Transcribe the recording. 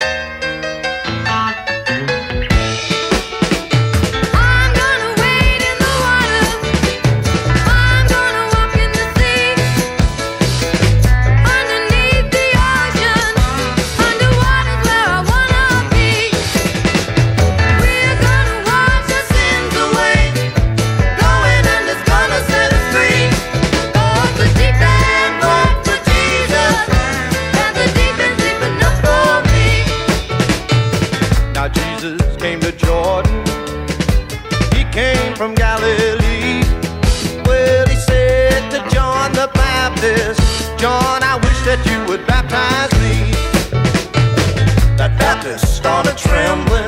you came from Galilee. Well, he said to John the Baptist, John, I wish that you would baptize me. That Baptist started trembling.